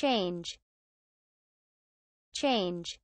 change. Change